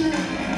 Tchau.